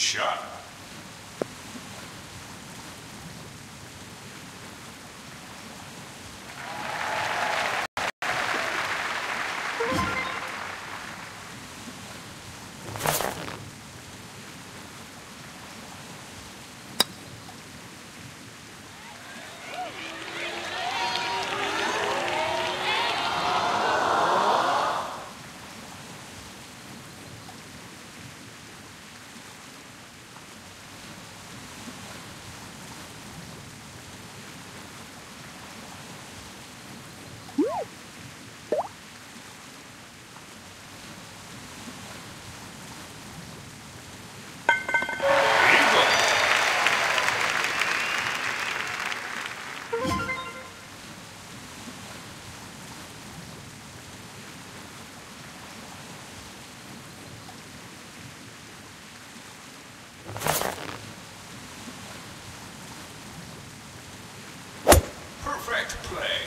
shot. correct play.